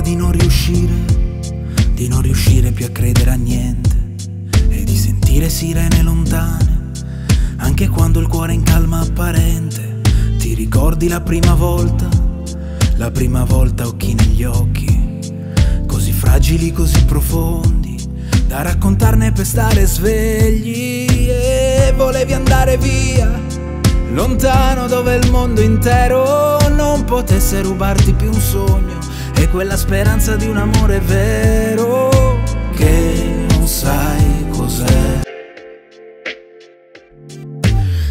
di non riuscire, di non riuscire più a credere a niente e di sentire sirene lontane, anche quando il cuore è in calma apparente. Ti ricordi la prima volta, la prima volta occhi negli occhi, così fragili, così profondi, da raccontarne per stare svegli e volevi andare via Lontano dove il mondo intero non potesse rubarti più un sogno E quella speranza di un amore vero che non sai cos'è.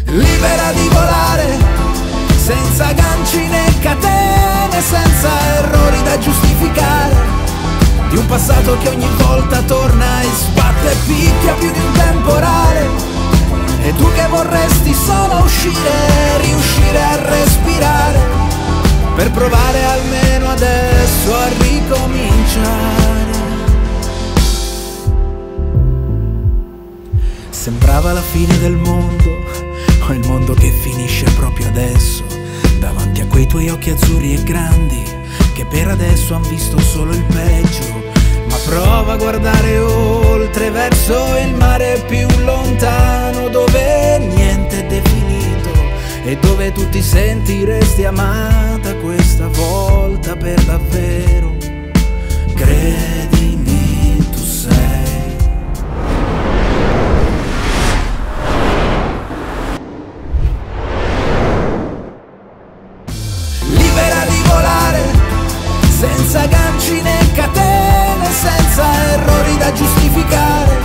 Libera di volare senza ganci né catene, senza errori da giustificare. Di un passato che ogni volta torna e sbatte e picchia più di un temporale. E tu che vorresti solo uscire, riuscire a respirare. Per provare almeno a ricominciare. Sembrava la fine del mondo O il mondo che finisce proprio adesso. Davanti a quei tuoi occhi azzurri e grandi Che per adesso han visto solo il peggio. Ma prova a guardare oltre verso il mare più lontano dove niente è definito e dove tu ti sentiresti amata questa volta per davvero. Credimi, tu sei. Libera di volare senza ganci né catene, senza errori da giustificare,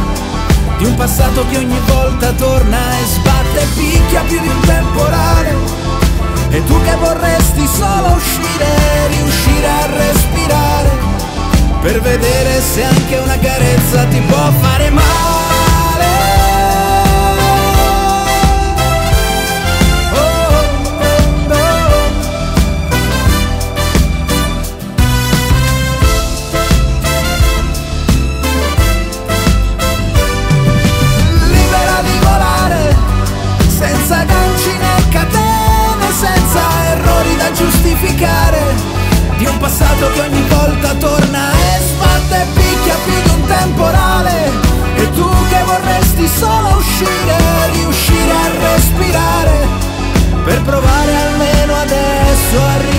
di un passato che ogni volta torna e sbatte e picchia più di un temporale. E tu che vorresti solo per vedere se anche una carezza ti può fare male. Giustificare, di un passato che ogni volta torna sbatte e picchia più di un temporale. E tu che vorresti solo uscire, riuscire a respirare. Per provare almeno adesso a riuscire